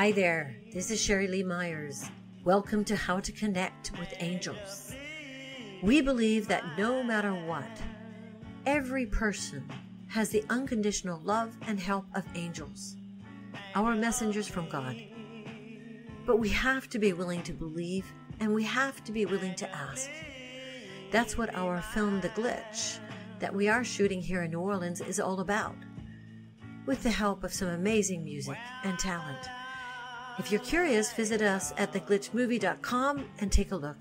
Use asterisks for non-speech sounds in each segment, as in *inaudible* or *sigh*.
Hi there, this is Sheri Leigh Myers. Welcome to How to Connect with Angels. We believe that no matter what, every person has the unconditional love and help of angels, our messengers from God. But we have to be willing to believe and we have to be willing to ask. That's what our film, The Glitch, that we are shooting here in New Orleans, is all about, with the help of some amazing music and talent. If you're curious, visit us at theglitchmovie.com and take a look.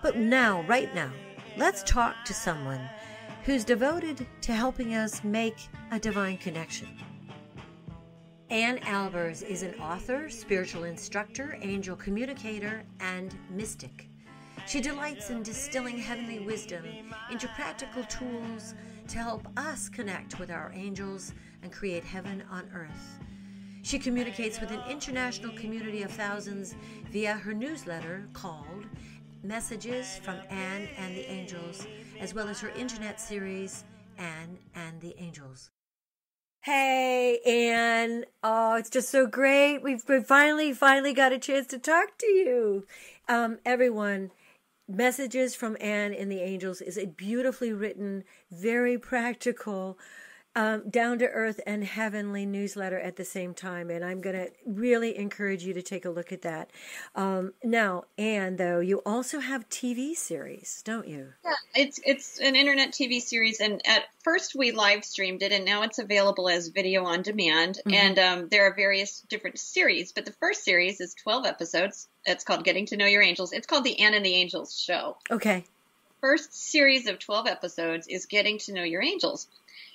But now, right now, let's talk to someone who's devoted to helping us make a divine connection. Ann Albers is an author, spiritual instructor, angel communicator, and mystic. She delights in distilling heavenly wisdom into practical tools to help us connect with our angels and create heaven on earth. She communicates with an international community of thousands via her newsletter called Messages from Ann and the Angels, as well as her internet series, Ann and the Angels. Hey, Ann. Oh, it's just so great. We've finally, finally got a chance to talk to you. Um, everyone, Messages from Ann and the Angels is a beautifully written, very practical, um, down to earth and heavenly newsletter at the same time. And I'm going to really encourage you to take a look at that. Um, now, Ann, though, you also have TV series, don't you? Yeah, it's it's an internet TV series, and at first we live streamed it, and now it's available as video on demand. Mm-hmm. And um, there are various different series, but the first series is 12 episodes. It's called Getting to Know Your Angels. It's called the Ann and the Angels Show. Okay. First series of 12 episodes is Getting to Know Your Angels.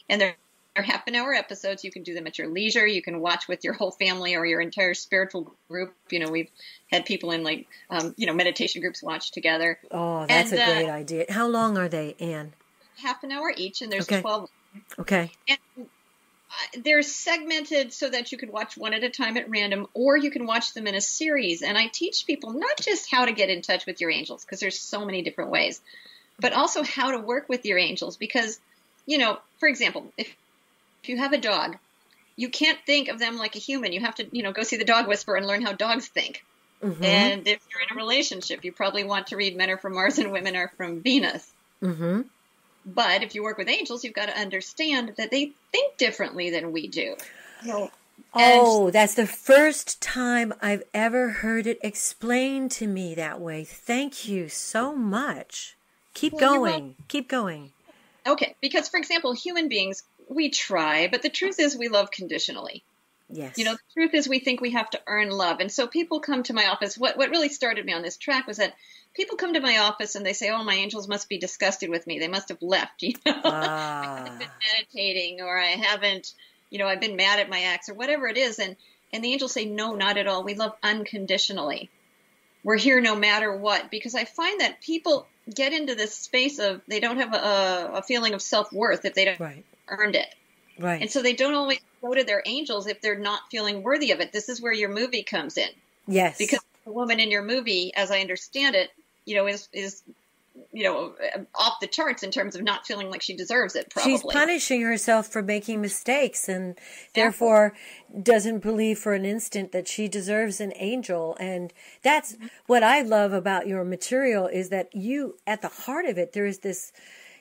And they're are half an hour episodes. You can do them at your leisure. You can watch with your whole family or your entire spiritual group. You know, we've had people in like, um, you know, meditation groups watch together. Oh, that's and, a great uh, idea. How long are they, Ann? Half an hour each, and there's okay. 12. Okay. And uh, they're segmented so that you can watch one at a time at random, or you can watch them in a series. And I teach people not just how to get in touch with your angels, because there's so many different ways, but also how to work with your angels. Because, you know, for example, if if you have a dog, you can't think of them like a human. You have to, you know, go see the dog whisperer and learn how dogs think. Mm-hmm. And if you're in a relationship, you probably want to read Men Are from Mars and Women Are from Venus. Mm-hmm. But if you work with angels, you've got to understand that they think differently than we do. oh, that's the first time I've ever heard it explained to me that way. Thank you so much. Keep well, going. Keep going. Okay, because for example, human beings we try, but the truth is we love conditionally. Yes. You know, the truth is we think we have to earn love. And so people come to my office. What what really started me on this track was that people come to my office and they say, "Oh, my angels must be disgusted with me. They must have left." *laughs* You know, ah. I haven't been meditating, or I haven't, you know, I've been mad at my ex, or whatever it is. And and the angels say, "No, not at all. We love unconditionally. We're here no matter what." Because I find that people get into this space of they don't have a, a feeling of self worth if they don't right earned it. Right. And so they don't always go to their angels if they're not feeling worthy of it. This is where your movie comes in. Yes. Because the woman in your movie, as I understand it, you know, is is you know off the charts in terms of not feeling like she deserves it probably. She's punishing herself for making mistakes and therefore doesn't believe for an instant that she deserves an angel and that's mm-hmm. what I love about your material is that you at the heart of it there is this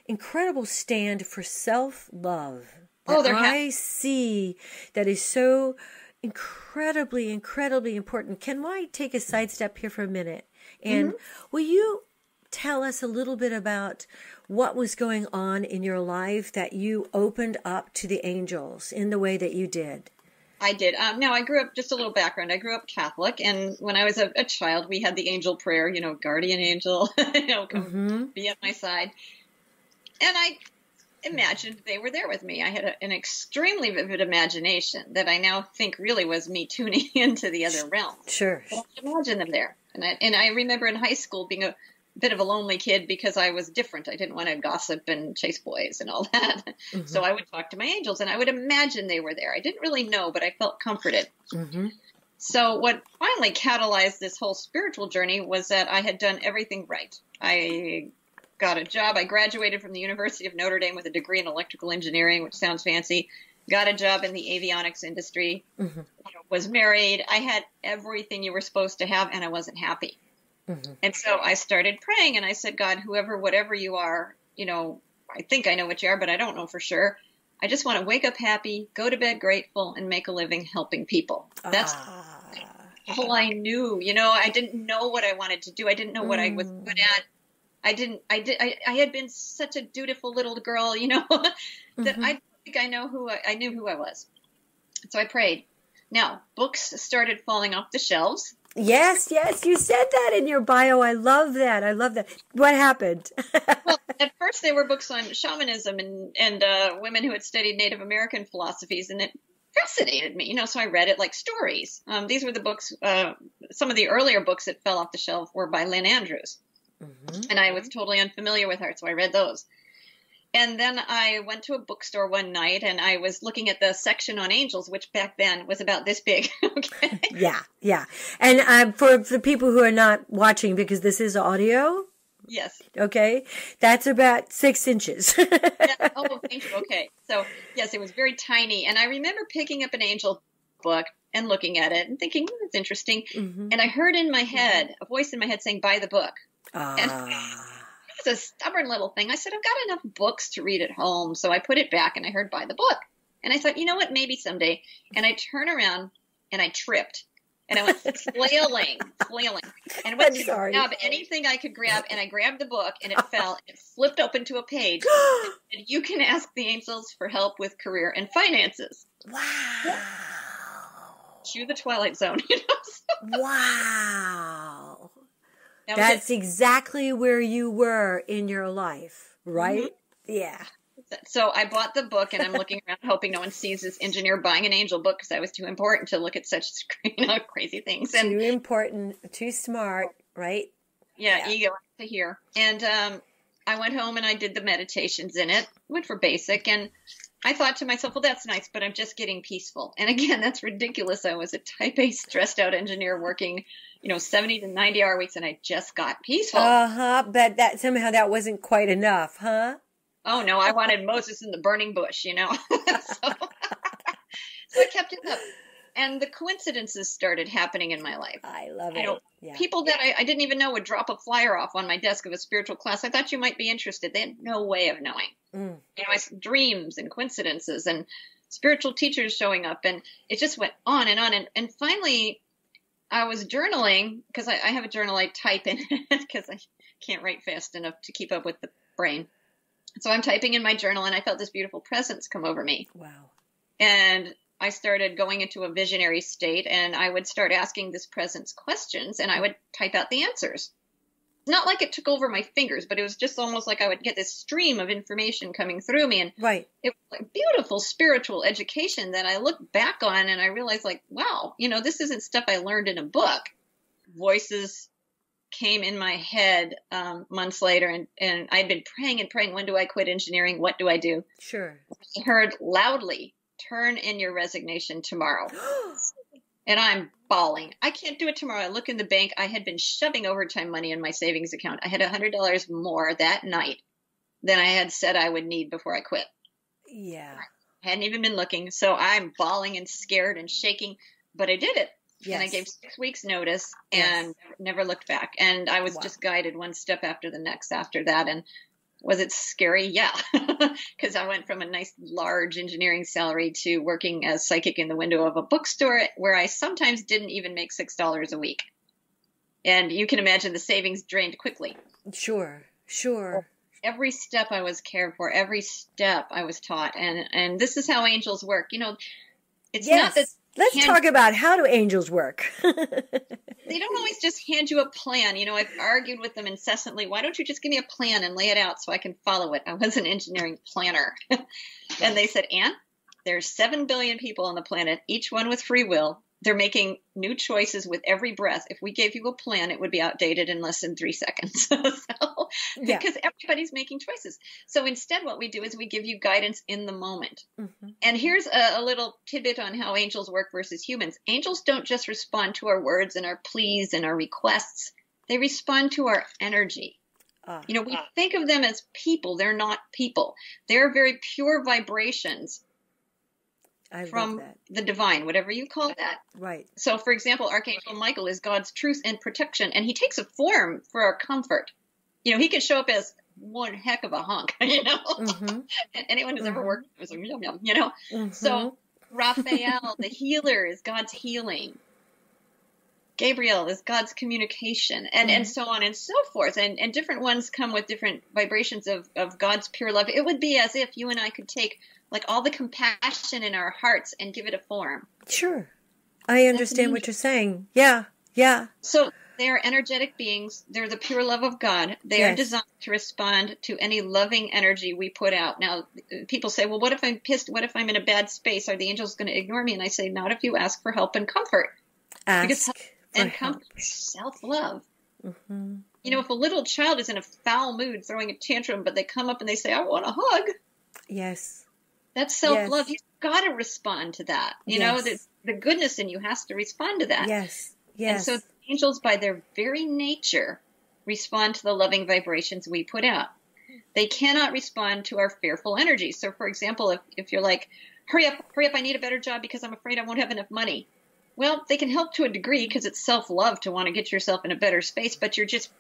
incredible stand for self love. Oh, there I see that is so incredibly, incredibly important. Can I take a sidestep here for a minute? And mm-hmm. will you tell us a little bit about what was going on in your life that you opened up to the angels in the way that you did? I did. Um, now, I grew up, just a little background, I grew up Catholic, and when I was a, a child, we had the angel prayer, you know, guardian angel, *laughs* you know, come mm-hmm. be at my side and I imagined they were there with me. I had a, an extremely vivid imagination that I now think really was me *laughs* tuning into the other realm. Sure. But I imagine them there. And I, and I remember in high school being a bit of a lonely kid because I was different. I didn't want to gossip and chase boys and all *laughs* that. Mm-hmm. So I would talk to my angels and I would imagine they were there. I didn't really know, but I felt comforted. Mm-hmm. So what finally catalyzed this whole spiritual journey was that I had done everything right. I got a job. I graduated from the University of Notre Dame with a degree in electrical engineering, which sounds fancy. got a job in the avionics industry, Mm-hmm. was married. I had everything you were supposed to have, and I wasn't happy. Mm-hmm. And so I started praying, and I said, God, whoever, whatever you are, you know, I think I know what you are, but I don't know for sure. I just want to wake up happy, go to bed grateful, and make a living helping people. That's Ah. all I knew. You know, I didn't know what I wanted to do. I didn't know what I was Mm. good at. I didn't. I did. I, I had been such a dutiful little girl, you know, *laughs* that Mhm. I think I know who I, I knew who I was. So I prayed. Now books started falling off the shelves. Yes, yes, you said that in your bio. I love that. I love that. What happened? *laughs* Well, at first they were books on shamanism and and uh, women who had studied Native American philosophies, and it fascinated me. You know, so I read it like stories. Um, these were the books. Uh, some of the earlier books that fell off the shelf were by Lynn Andrews. Mhm. and I was totally unfamiliar with her, so I read those. And then I went to a bookstore one night and I was looking at the section on angels, which back then was about this big. *laughs* okay. Yeah, yeah. And uh, for the people who are not watching, because this is audio, Yes. okay, that's about six inches. *laughs* Yeah. Oh, thank you. Okay. So, yes, it was very tiny. And I remember picking up an angel book and looking at it and thinking, hmm, that's interesting. Mhm. And I heard in my head, a voice in my head saying, buy the book. Ah. It was a stubborn little thing. I said, I've got enough books to read at home. So I put it back and I heard buy the book. And I thought, you know what, maybe someday. And I turn around and I tripped. And I went flailing, *laughs* flailing. And went to grab anything I could grab. And I grabbed the book and it *laughs* fell. And it flipped open to a page. *gasps* And you can ask the angels for help with career and finances. wow. Cue the Twilight Zone. *laughs* You know? Wow. That That's exactly where you were in your life, right? Yeah. So I bought the book and I'm looking around *laughs* hoping no one sees this engineer buying an angel book because I was too important to look at such *laughs* you know, crazy things. And Too important, too smart, right? yeah, Yeah. ego to hear. And um, I went home and I did the meditations in it, went for basic, and I thought to myself, well, that's nice, but I'm just getting peaceful. And again, that's ridiculous. I was a type A stressed out engineer working, you know, 70 to 90 hour weeks, and I just got peaceful. Uh huh. But that somehow that wasn't quite enough, huh? oh no, I wanted Moses in the burning bush, you know. *laughs* so, *laughs* so I kept it up. And the coincidences started happening in my life. I love I it. don't- Yeah. People that I, I didn't even know would drop a flyer off on my desk of a spiritual class. I thought you might be interested. They had no way of knowing. Mm. You know, I s dreams and coincidences and spiritual teachers showing up, and it just went on and on. And, and finally, I was journaling because I, I have a journal I type in *laughs* because I can't write fast enough to keep up with the brain. So I'm typing in my journal, and I felt this beautiful presence come over me Wow. and I started going into a visionary state and I would start asking this presence questions and I would type out the answers. Not like it took over my fingers, but it was just almost like I would get this stream of information coming through me and Right. it was like beautiful spiritual education that I look back on and I realized like, wow, you know, this isn't stuff I learned in a book. Voices came in my head um, months later and, and I'd been praying and praying, when do I quit engineering? What do I do? Sure. I heard loudly, turn in your resignation tomorrow. *gasps* And I'm bawling. I can't do it tomorrow. I look in the bank. I had been shoving overtime money in my savings account. I had $100 more that night than I had said I would need before I quit. yeah. I hadn't even been looking. So I'm bawling and scared and shaking, but I did it. Yes. And I gave six weeks notice Yes. and never looked back. And I was Wow. just guided one step after the next after that. And was it scary? Yeah. *laughs* Because I went from a nice large engineering salary to working as psychic in the window of a bookstore where I sometimes didn't even make $6 a week. And you can imagine the savings drained quickly. Sure. Sure. Every step I was cared for, every step I was taught. And, and this is how angels work. You know, it's yes. not that Let's can- talk about how do angels work. *laughs* they don't always just hand you a plan. You know, I've argued with them incessantly. Why don't you just give me a plan and lay it out so I can follow it? I was an engineering planner. *laughs* and they said, Ann, there's 7 billion people on the planet, each one with free will. They're making new choices with every breath. If we gave you a plan, it would be outdated in less than three seconds. *laughs* so, Yeah. because everybody's making choices. So instead, what we do is we give you guidance in the moment. Mhm. And here's a, a little tidbit on how angels work versus humans. Angels don't just respond to our words and our pleas and our requests. They respond to our energy. Ah. You know, we think of them as people. They're not people. They're very pure vibrations I from the divine, whatever you call that. Right. So, for example, Archangel Michael is God's truth and protection, and he takes a form for our comfort. You know, he can show up as one heck of a hunk, *laughs* you know. Mm-hmm. *laughs* Anyone who's ever Mhm. worked with him, yum, yum, you know. So, Raphael, the healer, is God's healing. Gabriel is God's communication, and, and Mhm. so on and so forth. And, and different ones come with different vibrations of, of God's pure love. It would be as if you and I could take like all the compassion in our hearts and give it a form. sure. I understand what you're saying. Yeah. Yeah. So they are energetic beings. They're the pure love of God. They are designed to respond to any loving energy we put out. Now, people say, well, what if I'm pissed? What if I'm in a bad space? Are the angels going to ignore me? And I say, not if you ask for help and comfort. Because Ask and help. comfort is self love. hmm You know, if a little child is in a foul mood throwing a tantrum, but they come up and they say, I want a hug, Yes. That's self love. Yes. You've got to respond to that. You know, the, the goodness in you has to respond to that. Yes. Yes. And so angels, by their very nature, respond to the loving vibrations we put out. They cannot respond to our fearful energy. So, for example, if, if you're like, hurry up, hurry up, I need a better job because I'm afraid I won't have enough money. Well, they can help to a degree because it's self love to want to get yourself in a better space, but you're just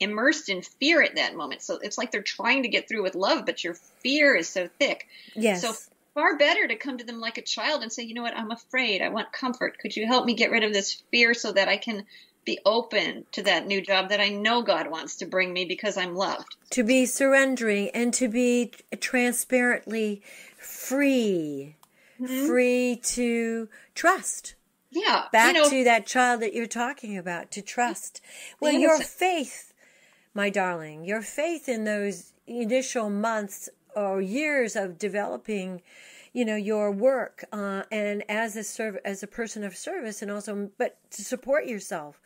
immersed in fear at that moment. So it's like they're trying to get through with love, but your fear is so thick. yes. So far better to come to them like a child and say, you know what, I'm afraid. I want comfort. Could you help me get rid of this fear so that I can be open to that new job that I know God wants to bring me because I'm loved? to be surrendering and to be transparently free, mm-hmm. free to trust. Yeah. Back you know, to that child that you're talking about, to trust. Well, Yes. your faith, my darling, your faith in those initial months or years of developing, you know, your work, uh, and as a serv- as a person of service, and also, but to support yourself,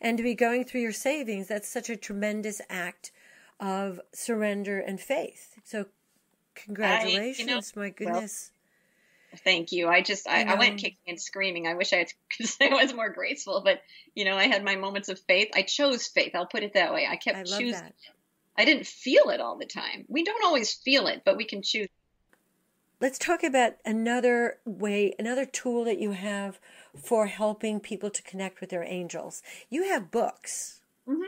and to be going through your savings. That's such a tremendous act of surrender and faith. So, congratulations, my goodness. Thank you. I just, I, You I went kicking and screaming. I wish I had, *laughs* could say I was more graceful, but you know, I had my moments of faith. I chose faith. I'll put it that way. I kept I choosing. that. I didn't feel it all the time. We don't always feel it, but we can choose. Let's talk about another way, another tool that you have for helping people to connect with their angels. You have books. Mhm.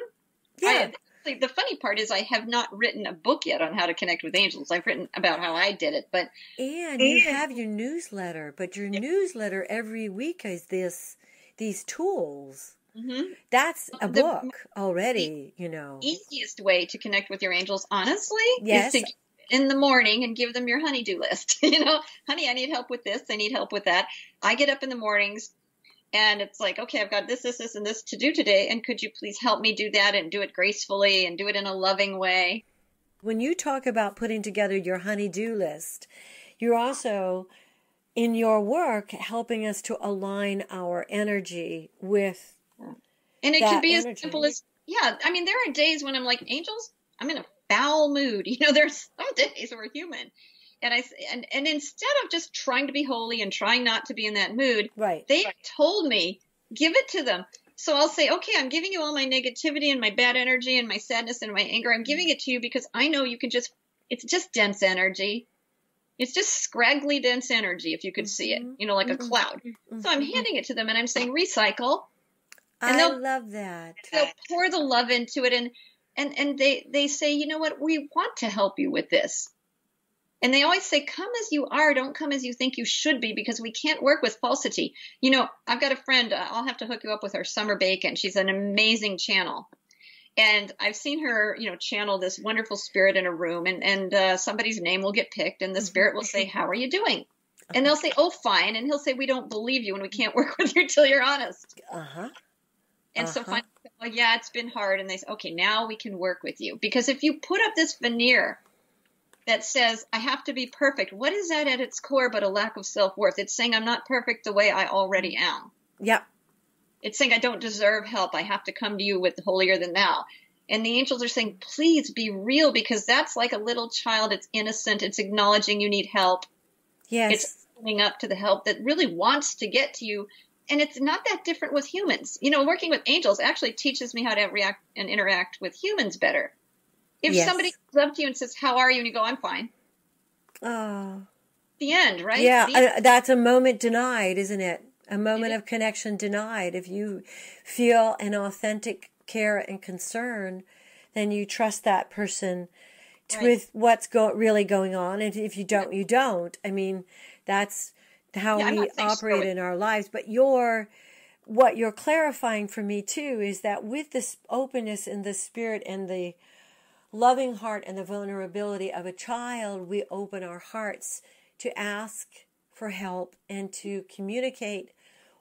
Yeah. I, the funny part is I have not written a book yet on how to connect with angels. I've written about how I did it, but and you have your newsletter, but your newsletter every week is this these tools. mhm. That's a The- book already, you know. easiest way to connect with your angels, honestly, Yes. is to in the morning and give them your honeydew list. *laughs* you know, honey, I need help with this. I need help with that. I get up in the mornings and it's like, okay, I've got this, this, this, and this to do today. And could you please help me do that and do it gracefully and do it in a loving way? When you talk about putting together your honey-do list, you're also in your work helping us to align our energy with And it could be energy. as simple as, yeah, I mean, there are days when I'm like, angels, I'm in a foul mood. *laughs* You know, there's some days we're human. And I, and, and instead of just trying to be holy and trying not to be in that mood, right. they told me, give it to them. So I'll say, okay, I'm giving you all my negativity and my bad energy and my sadness and my anger. I'm giving it to you because I know you can just, it's just dense energy. It's just scraggly dense energy, if you could see it, Mhm. you know, like a Mhm. cloud. So I'm Mhm. handing it to them and I'm saying, recycle. and I they'll- love that. They'll pour the love into it and, and, and they, they say, you know what, we want to help you with this. And they always say, come as you are, don't come as you think you should be, because we can't work with falsity. You know, I've got a friend, uh, I'll have to hook you up with her, Summer Bacon. She's an amazing channel. And I've seen her, you know, channel this wonderful spirit in a room, and, and uh, somebody's name will get picked, and the spirit will say, How are you doing? *laughs* And they'll say, Oh, fine. And he'll say, We don't believe you, and we can't *laughs* work with you till you're honest. Uh huh. And so Uh-huh. finally, well, yeah, it's been hard. And they say, okay, now we can work with you. Because if you put up this veneer that says, I have to be perfect, what is that at its core but a lack of self worth? It's saying, I'm not perfect the way I already am. Yep. It's saying, I don't deserve help. I have to come to you with holier than thou. And the angels are saying, please be real because that's like a little child. It's innocent. It's acknowledging you need help. Yes. It's opening up to the help that really wants to get to you. And it's not that different with humans. You know, working with angels actually teaches me how to react and interact with humans better. If Yes. somebody comes up to you and says, How are you? And you go, I'm fine. oh. the end, right? Yeah, uh, that's a moment denied, isn't it? A moment It of connection denied. If you feel an authentic care and concern, then you trust that person Right. with what's go- really going on. And if you don't, you don't. I mean, that's how Yeah, we operate it. in our lives. But you're, what you're clarifying for me too is that with this openness and the spirit and the loving heart and the vulnerability of a child, we open our hearts to ask for help and to communicate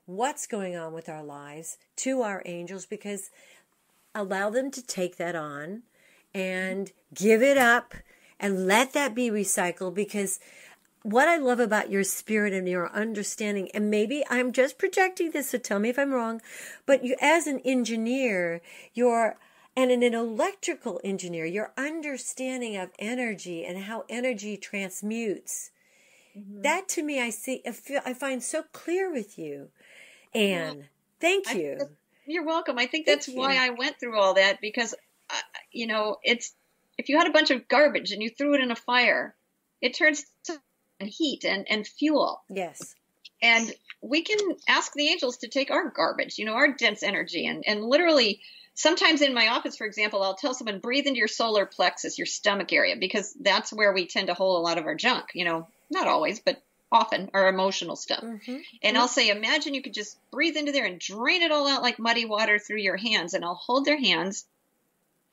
what's going on with our lives to our angels because allow them to take that on and give it up and let that be recycled because what I love about your spirit and your understanding, and maybe I'm just projecting this, so tell me if I'm wrong, but you, as an engineer, you're, and in an electrical engineer, your understanding of energy and how energy transmutes, that to me, I see, I, feel, I find so clear with you. Ann, thank I- you. You're welcome. I think Thank that's why. I went through all that because, uh, you know, it's if you had a bunch of garbage and you threw it in a fire, it turns to heat and, and fuel. Yes. And we can ask the angels to take our garbage, you know, our dense energy. And, and literally, sometimes in my office, for example, I'll tell someone, breathe into your solar plexus, your stomach area, because that's where we tend to hold a lot of our junk, you know, not always, but often our emotional stuff. Mhm. And I'll say, imagine you could just breathe into there and drain it all out like muddy water through your hands. And I'll hold their hands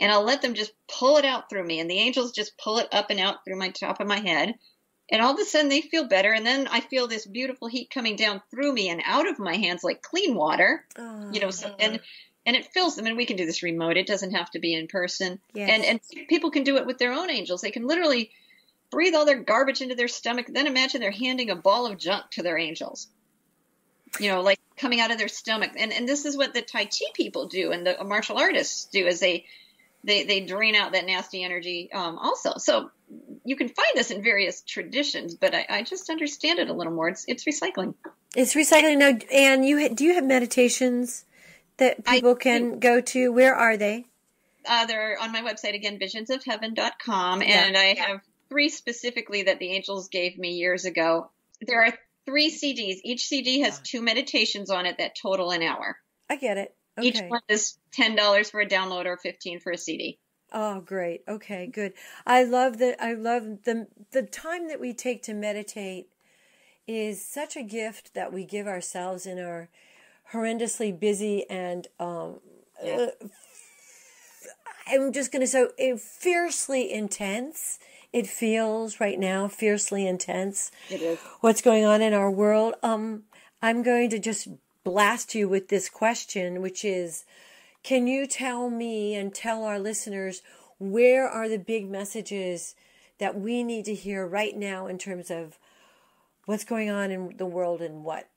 and I'll let them just pull it out through me. And the angels just pull it up and out through my top of my head. And all of a sudden they feel better. And then I feel this beautiful heat coming down through me and out of my hands like clean water, you know, so, and, and it fills them. And we can do this remote. It doesn't have to be in person. Yes. And, and people can do it with their own angels. They can literally breathe all their garbage into their stomach. Then imagine they're handing a ball of junk to their angels. You know, like coming out of their stomach. And and this is what the Tai Chi people do and the martial artists do is they they they drain out that nasty energy um, also. So you can find this in various traditions, but I, I just understand it a little more. It's it's recycling. It's recycling now. And you do you have meditations that I people can go to? Where are they? Uh, they're on my website again, visionsofheaven.com, Yeah. and I have three specifically that the angels gave me years ago. There are three CDs. Each CD has two meditations on it that total an hour. I get it. Each one is ten dollars for a download or fifteen for a CD. Oh, great. Okay, good. I love that. I love the the time that we take to meditate is such a gift that we give ourselves in our horrendously busy and um, Yeah. uh, I'm just going to say it fiercely intense. It feels right now fiercely intense. It is. what's going on in our world. Um, I'm going to just blast you with this question, which is Can you tell me and tell our listeners where are the big messages that we need to hear right now in terms of what's going on in the world and what?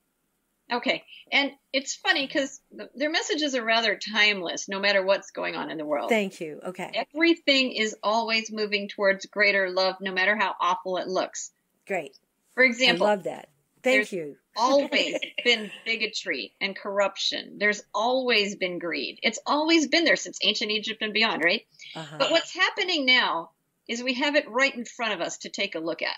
Okay, and it's funny because their messages are rather timeless, no matter what's going on in the world. Thank you. Okay, Everything is always moving towards greater love, no matter how awful it looks. great. For example, I love that. Thank there's you. *laughs* always been bigotry and corruption. There's always been greed. It's always been there since ancient Egypt and beyond, right? Uh-huh. But what's happening now is we have it right in front of us to take a look at.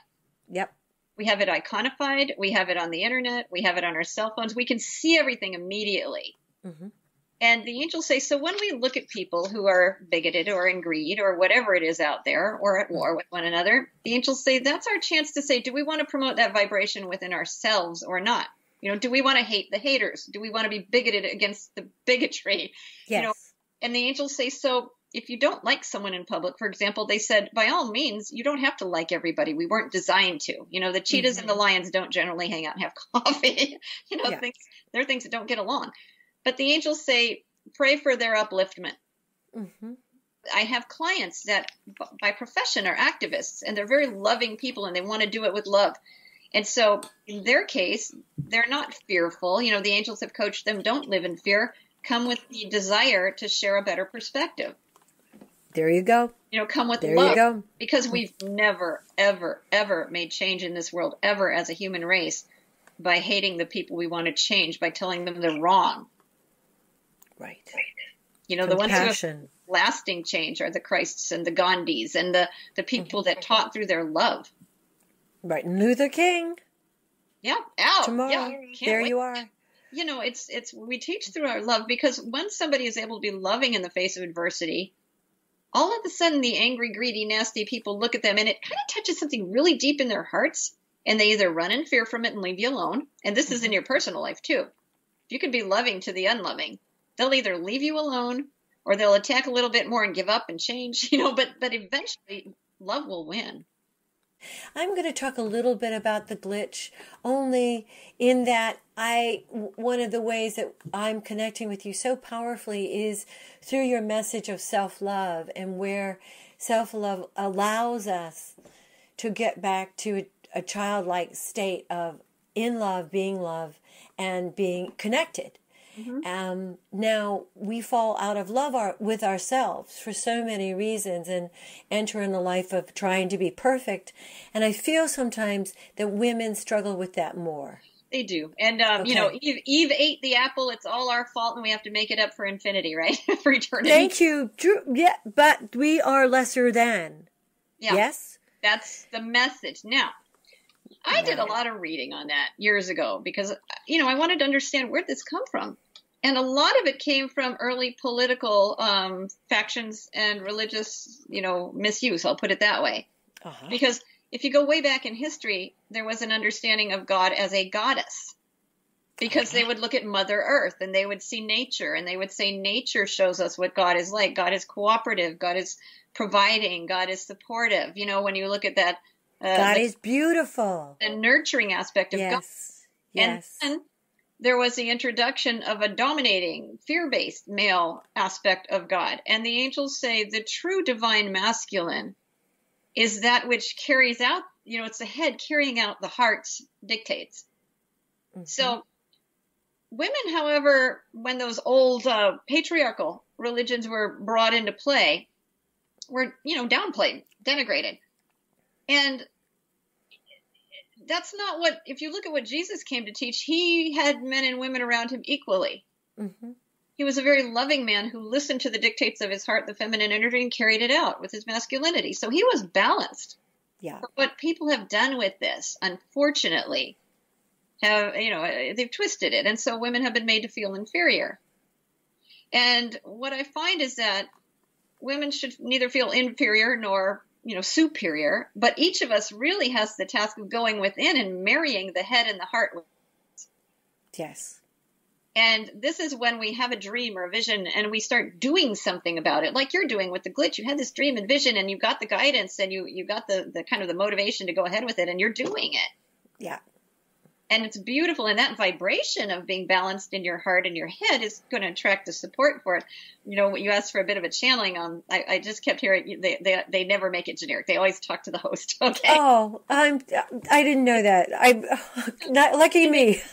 Yep. We have it iconified. We have it on the internet. We have it on our cell phones. We can see everything immediately. Mhm. And the angels say, so when we look at people who are bigoted or in greed or whatever it is out there or at war with one another, the angels say that's our chance to say, do we want to promote that vibration within ourselves or not? You know, do we want to hate the haters? Do we want to be bigoted against the bigotry? Yes. know, And the angels say, so if you don't like someone in public, for example, they said, by all means, you don't have to like everybody. We weren't designed to. You know, the cheetahs and the lions don't generally hang out and have *laughs* coffee. you know, Yeah. things, they're things that don't get along. But the angels say, pray for their upliftment. hmm I have clients that b- by profession are activists and they're very loving people and they want to do it with love. And so in their case, they're not fearful. You know, the angels have coached them, don't live in fear, come with the desire to share a better perspective. There you go. You know, come with There love. you go. Because we've never, ever, ever made change in this world, ever as a human race, by hating the people we want to change, by telling them they're wrong. Right. You know, the ones who have lasting change are the Christs and the Gandhis and the, the people that taught through their love. Martin Luther King. Yeah, out tomorrow. Yeah, there wait. you are. You know, it's it's we teach through our love because when somebody is able to be loving in the face of adversity, all of a sudden the angry, greedy, nasty people look at them and it kind of touches something really deep in their hearts and they either run in fear from it and leave you alone. And this is in mm-hmm. your personal life too. If you can be loving to the unloving, they'll either leave you alone or they'll attack a little bit more and give up and change, *laughs* you know, but but eventually love will win. I'm going to talk a little bit about the glitch only in that I one of the ways that I'm connecting with you so powerfully is through your message of self-love and where self-love allows us to get back to a, a childlike state of in love, being love and being connected Mm-hmm. Um, now we fall out of love our, with ourselves for so many reasons and enter in the life of trying to be perfect. And I feel sometimes that women struggle with that more. They do. And, um, okay. you know, Eve, Eve ate the apple. It's all our fault and we have to make it up for infinity, right? *laughs* for eternity. Thank you. Drew. Yeah, but we are lesser than. Yeah. Yes? That's the message. Now, I did a lot of reading on that years ago because, you know, I wanted to understand where this come from and a lot of it came from early political um, factions and religious, you know, misuse. I'll put it that way, uh-huh. because if you go way back in history, there was an understanding of God as a goddess, because they would look at Mother Earth and they would see nature and they would say nature shows us what God is like. God is cooperative. God is providing. God is supportive. You know, when you look at that, uh, God the, is beautiful. The nurturing aspect of yes. God. Yes. And there was the introduction of a dominating, fear based male aspect of God. And the angels say the true divine masculine is that which carries out, you know, it's the head carrying out the heart's dictates. Mm-hmm. So, women, however, when those old uh, patriarchal religions were brought into play, were, you know, downplayed, denigrated. And that's not what, if you look at what Jesus came to teach, he had men and women around him equally. Mm-hmm. He was a very loving man who listened to the dictates of his heart, the feminine energy, and carried it out with his masculinity. So he was balanced. Yeah. But what people have done with this, unfortunately, have, you know, they've twisted it. And so women have been made to feel inferior. And what I find is that women should neither feel inferior nor you know superior but each of us really has the task of going within and marrying the head and the heart yes. And this is when we have a dream or a vision and we start doing something about it like you're doing with the glitch. You had this dream and vision and you got the guidance and you you got the the kind of the motivation to go ahead with it and you're doing it. Yeah and it's beautiful and that vibration of being balanced in your heart and your head is going to attract the support for it. You know you asked for a bit of a channeling on i, I just kept hearing they, they they never make it generic. They always talk to the host *laughs* okay? Oh i'm i didn't know that. I *laughs* not lucky me. *laughs*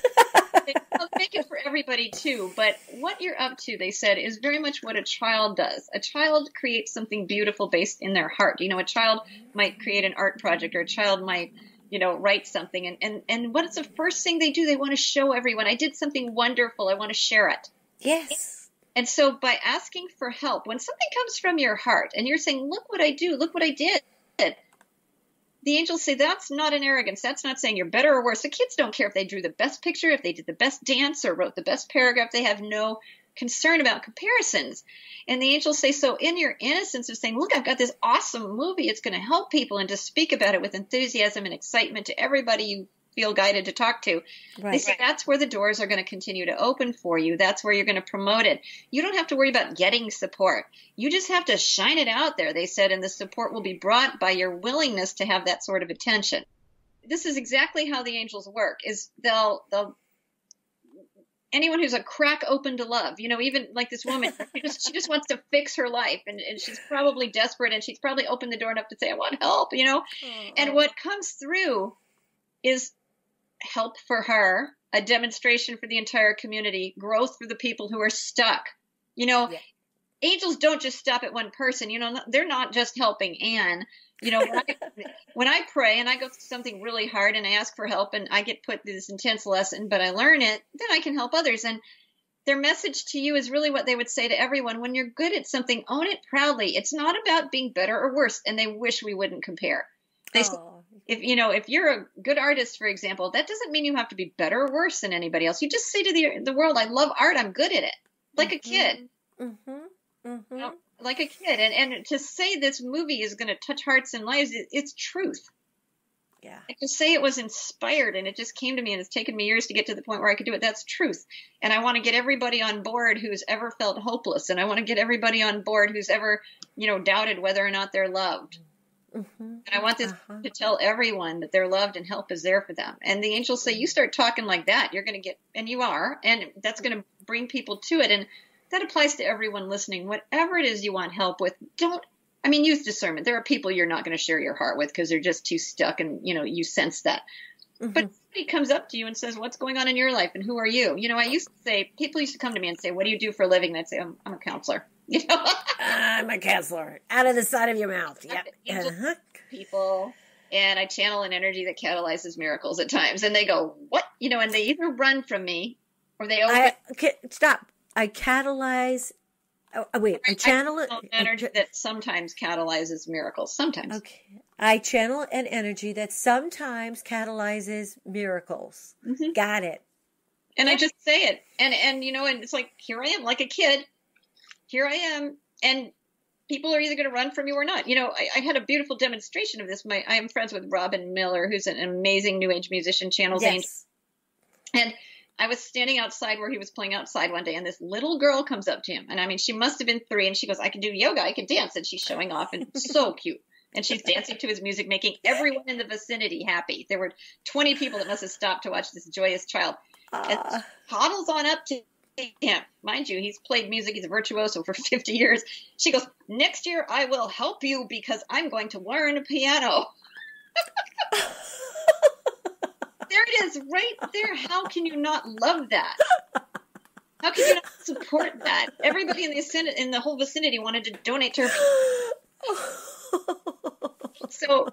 I'll make it for everybody too, but what you're up to, they said, is very much what a child does. A child creates something beautiful based in their heart. You know, a child might create an art project, or a child might you know, write something. And, and, and what's the first thing they do? They want to show everyone, I did something wonderful. I want to share it. Yes. And so by asking for help, when something comes from your heart and you're saying, look what I do, look what I did, the angels say that's not an arrogance. That's not saying you're better or worse. The kids don't care if they drew the best picture, if they did the best dance or wrote the best paragraph. They have no concern about comparisons. And the angels say, so in your innocence of saying, look, I've got this awesome movie. It's going to help people and to speak about it with enthusiasm and excitement to everybody you feel guided to talk to. Right. They say that's where the doors are going to continue to open for you. That's where you're going to promote it. You don't have to worry about getting support. You just have to shine it out there, they said, and the support will be brought by your willingness to have that sort of attention. This is exactly how the angels work is they'll they'll anyone who's a crack open to love, you know, even like this woman, she just, she just wants to fix her life and, and she's probably desperate and she's probably opened the door enough to say, I want help, you know? Mm-hmm. And what comes through is help for her, a demonstration for the entire community, growth for the people who are stuck. You know, yeah. angels don't just stop at one person, you know, they're not just helping Ann you know, when I, when I pray and I go through something really hard and I ask for help and I get put through this intense lesson, but I learn it, then I can help others. And their message to you is really what they would say to everyone. When you're good at something, own it proudly. It's not about being better or worse. And they wish we wouldn't compare. They oh, if you know if you're a good artist for example that doesn't mean you have to be better or worse than anybody else you just say to the the world i love art i'm good at it like a kid Mm-hmm. Mm-hmm. you know, like a kid and and to say this movie is going to touch hearts and lives it, it's truth Yeah. and to say it was inspired and it just came to me and it's taken me years to get to the point where i could do it that's truth and i want to get everybody on board who's ever felt hopeless and i want to get everybody on board who's ever you know doubted whether or not they're loved Mm-hmm. and I want this Uh-huh. to tell everyone that they're loved and help is there for them. And the angels say, you start talking like that, you're going to get, and you are, and that's going to bring people to it. And that applies to everyone listening. Whatever it is you want help with, don't, I mean, use discernment. There are people you're not going to share your heart with because they're just too stuck and, you know, you sense that. Mm-hmm. But somebody comes up to you and says, what's going on in your life and who are you? You know, I used to say, people used to come to me and say, what do you do for a living? And I'd say, I'm, I'm a counselor. *laughs* You know, I'm a counselor. Out of the side of your mouth. Yep. Uh-huh. people and I channel an energy that catalyzes miracles at times. And they go, What? You know, and they either run from me or they open I okay, stop. I catalyze. Oh, oh, wait, I channel it. an energy that sometimes catalyzes miracles. Sometimes. Okay. I channel an energy that sometimes catalyzes miracles. Mhm. Got it. And I just say it. And, and, you know, and it's like, here I am, like a kid. Here I am. And people are either going to run from you or not. You know, I, I had a beautiful demonstration of this. My, I am friends with Robin Miller, who's an amazing new age musician, channels angels. Yes. And I was standing outside where he was playing outside one day, and this little girl comes up to him. And I mean, she must have been three, and she goes, I can do yoga, I can dance. And she's showing off, and so cute. And she's dancing to his music, making everyone in the vicinity happy. There were 20 people that must have stopped to watch this joyous child. And Ah, toddles on up to him. Mind you, he's played music, he's a virtuoso for *laughs* 50 years. She goes, Next year I will help you because I'm going to learn a piano. *laughs* it is, right there. How can you not love that? How can you not support that? Everybody in the vicin- in the whole vicinity wanted to donate to her. So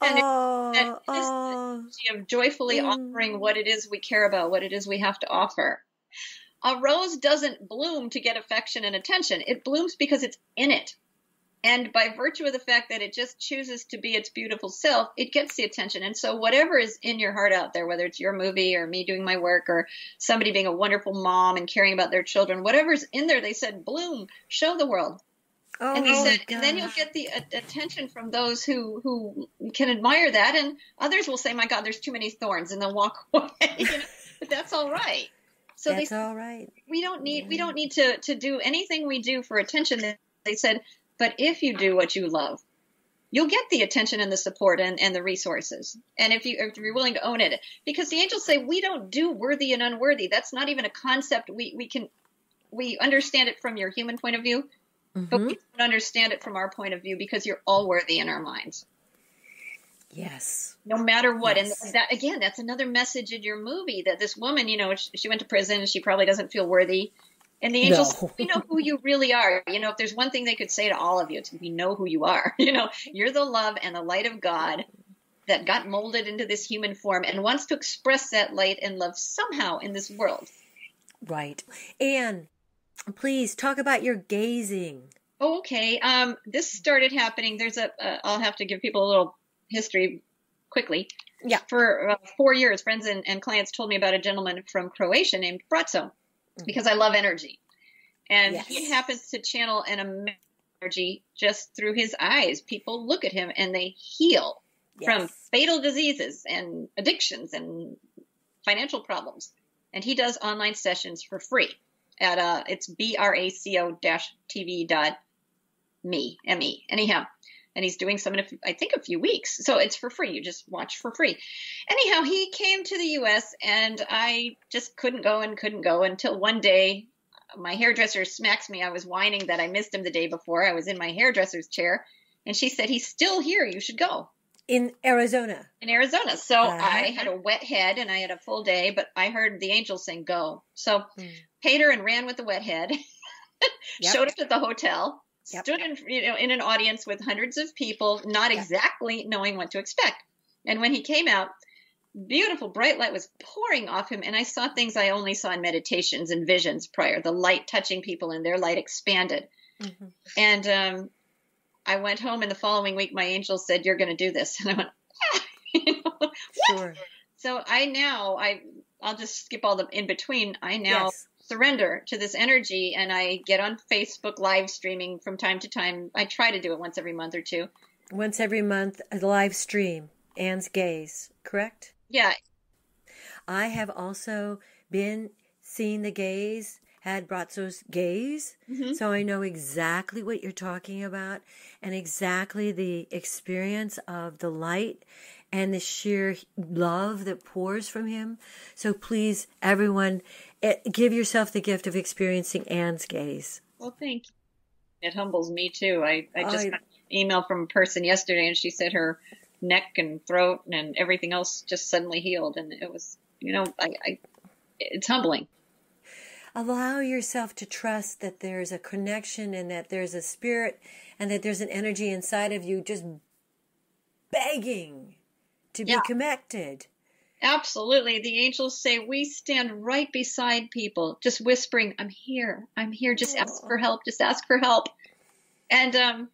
And it- that is- oh. of joyfully Mm. offering what it is we care about, what it is we have to offer. A rose doesn't bloom to get affection and attention. It blooms because it's in it. And by virtue of the fact that it just chooses to be its beautiful self, it gets the attention. And so, whatever is in your heart out there, whether it's your movie or me doing my work or somebody being a wonderful mom and caring about their children, whatever's in there, they said, bloom, show the world. Oh, and they said, and then you'll get the a- attention from those who who can admire that, and others will say, "My God, there's too many thorns," and they'll walk *laughs* away. you know? But that's all right. So That's they all right. we don't need we don't need to to do anything we do for attention. They said, but if you do what you love, you'll get the attention and the support and, and the resources. And if you if you're willing to own it, because the angels say we don't do worthy and unworthy. That's not even a concept we we can we understand it from your human point of view, but Mhm. we don't understand it from our point of view because you're all worthy in our minds, Yes. no matter what. Yes. And that again, that's another message in your movie that this woman, you know, she, she went to prison she probably doesn't feel worthy. And the angels, No. we know who you really are. You know, if there's one thing they could say to all of you, it's we know who you are. *laughs* You know, you're the love and the light of God that got molded into this human form and wants to express that light and love somehow in this world. Right. And please talk about your gazing. Okay, um, this started happening. There's a. Uh, I'll have to give people a little history quickly. Yeah. For uh, four years, friends and, and clients told me about a gentleman from Croatia named Braco, because I love energy, and he happens to channel an amazing energy just through his eyes. People look at him and they heal from fatal diseases and addictions and financial problems. And he does online sessions for free at uh it's braco dash tv dot me me anyhow and he's doing some in a I think a few weeks so it's for free you just watch for free anyhow he came to the us and i just couldn't go and couldn't go until one day my hairdresser smacks me i was whining that i missed him the day before i was in my hairdresser's chair and she said he's still here you should go In Arizona. in Arizona. So Uh-huh. I had a wet head and I had a full day, but I heard the angel saying go. So Mm. paid her and ran with the wet head. *laughs* Yep. Showed up at the hotel. Yep. Stood in you know in an audience with hundreds of people, not Yep. exactly knowing what to expect. And when he came out, beautiful bright light was pouring off him, and I saw things I only saw in meditations and visions prior. The light touching people, and their light expanded. Mhm. And um, I went home, and the following week, my angel said, "You're going to do this," *laughs* and I went, *laughs* Sure. So I now I I'll just skip all the in between. I now Yes. Surrender to this energy and I get on Facebook live streaming from time to time. I try to do it once every month or two. Once every month, a live stream, Ann's Gaze, correct? Yeah, I have also been seeing the gaze, had Braco's gaze, Mhm. so I know exactly what you're talking about and exactly the experience of the light and the sheer love that pours from him. So please, everyone, give yourself the gift of experiencing Ann's gaze. Well, thank you. It humbles me too. I, I just I- got an email from a person yesterday and she said her neck and throat and everything else just suddenly healed. And it was, you know, I, I it's humbling. Allow yourself to trust that there's a connection and that there's a spirit and that there's an energy inside of you just begging to be connected. Absolutely. The angels say we stand right beside people, just whispering, I'm here. I'm here. Just ask for help. Just ask for help. And, um,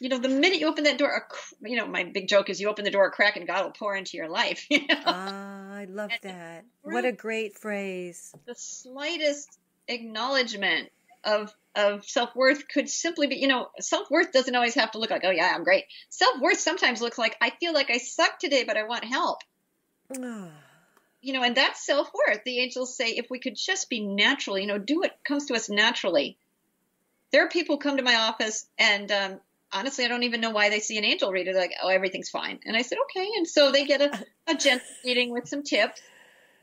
you know, the minute you open that door, a cr- you know, my big joke is you open the door a crack and God will pour into your life. *laughs* You know? Ah, I love And that. What a great phrase. the slightest acknowledgement of of self worth could simply be, you know, self worth doesn't always have to look like, oh yeah, I'm great. Self worth sometimes looks like I feel like I suck today, but I want help. *sighs* You know, and that's self worth. The angels say if we could just be natural, you know, do what comes to us naturally. There are people who come to my office and um, honestly, I don't even know why they see an angel reader. They're like, oh, everything's fine. And I said, okay. And so they get a, a gentle *laughs* reading with some tips.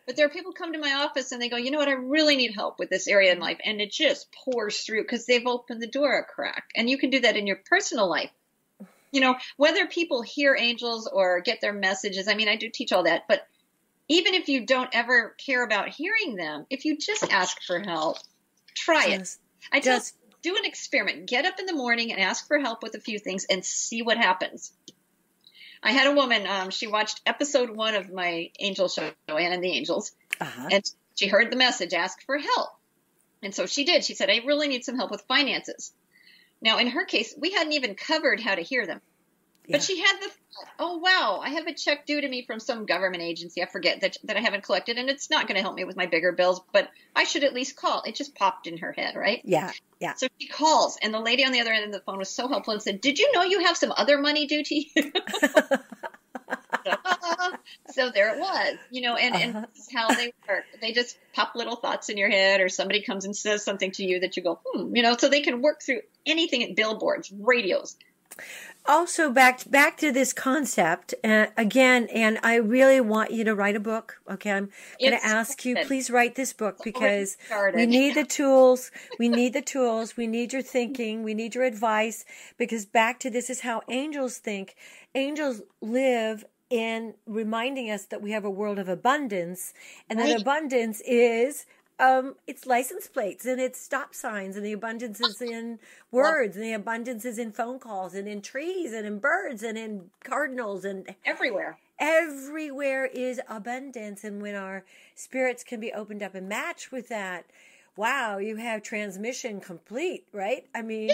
But there are people who come to my office and they go, you know what, I really need help with this area in life. And it just pours through because they've opened the door a crack. And you can do that in your personal life. You know, whether people hear angels or get their messages, I mean, I do teach all that. But even if you don't ever care about hearing them, if you just ask for help, try it. I just do an experiment. Get up in the morning and ask for help with a few things and see what happens. I had a woman, um, she watched episode one of my angel show, Ann and the Angels, uh-huh. and she heard the message, ask for help. And so she did. She said, I really need some help with finances. Now, in her case, we hadn't even covered how to hear them. Yeah. But she had the, oh wow, I have a check due to me from some government agency. I forget that that I haven't collected, and it's not going to help me with my bigger bills. But I should at least call. It just popped in her head, right? yeah, yeah. So she calls, and the lady on the other end of the phone was so helpful and said, "Did you know you have some other money due to you?" *laughs* *laughs* *laughs* so there it was, you know, and, Uh-huh. and this is how they work. They just pop little thoughts in your head, or somebody comes and says something to you that you go, hmm, you know, so they can work through anything at billboards, radios. also back back to this concept uh, again and i really want you to write a book okay i'm going to ask you please write this book because we need the tools we need the tools we need your thinking we need your advice because back to this is how angels think angels live in reminding us that we have a world of abundance and that abundance is um, it's license plates and it's stop signs and the abundance is in words and the abundance is in phone calls and in trees and in birds and in cardinals and everywhere. everywhere is abundance and when our spirits can be opened up and matched with that wow you have transmission complete right i mean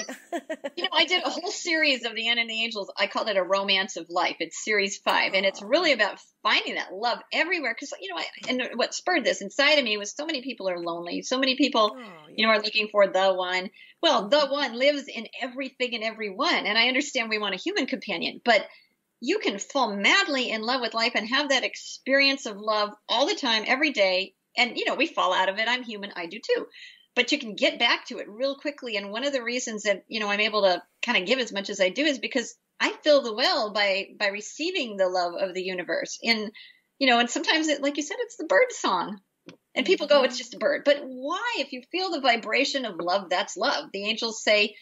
You know, I did a whole series of the Ann and the Angels. I called it a romance of life. It's series five, and it's really about finding that love everywhere. Because you know, I, and what spurred this inside of me was so many people are lonely. So many people, Oh, you know, are looking for the one. Well, the one lives in everything and everyone, and I understand we want a human companion, but you can fall madly in love with life and have that experience of love all the time, every day. And you know, we fall out of it. I'm human. I do too but you can get back to it real quickly. And one of the reasons that you know I'm able to kind of give as much as I do is because I fill the well by by receiving the love of the universe. In you know, and sometimes it, like you said, it's the bird song. And people go, it's mm-hmm. just a bird. But why? If you feel the vibration of love, that's love. The angels say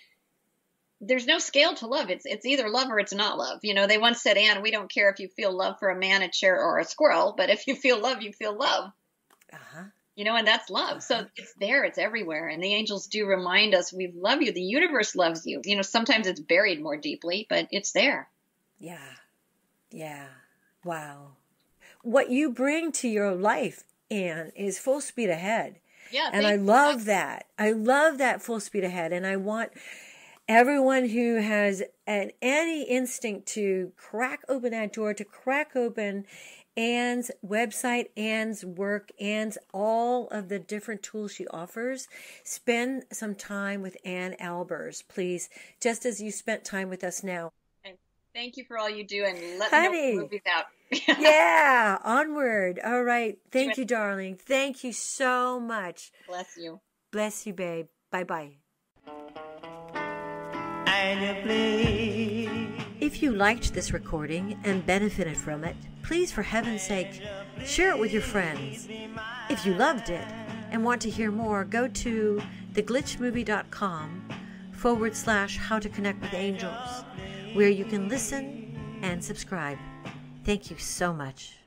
there's no scale to love. It's it's either love or it's not love. You know, they once said, Ann, we don't care if you feel love for a man, a chair, or a squirrel, but if you feel love, you feel love uh-huh. you know, and that's love. So it's there, it's everywhere. And the angels do remind us we love you. The universe loves you. You know, sometimes it's buried more deeply, but it's there. Yeah. Yeah. Wow. What you bring to your life, Ann, is full speed ahead. Yeah. And I love that. I love that full speed ahead. And I want, everyone who has an any instinct to crack open that door, to crack open Ann's website, Ann's work, Ann's all of the different tools she offers, spend some time with Ann Albers, please, just as you spent time with us now. And thank you for all you do, and let Honey. me know movies out. *laughs* yeah, onward. All right. Thank you, darling. Thank you so much. Bless you. Bless you, babe. Bye bye. If you liked this recording and benefited from it, please, for heaven's sake, share it with your friends. If you loved it and want to hear more, go to theglitchmovie.com forward slash how to connect with angels, where you can listen and subscribe. Thank you so much.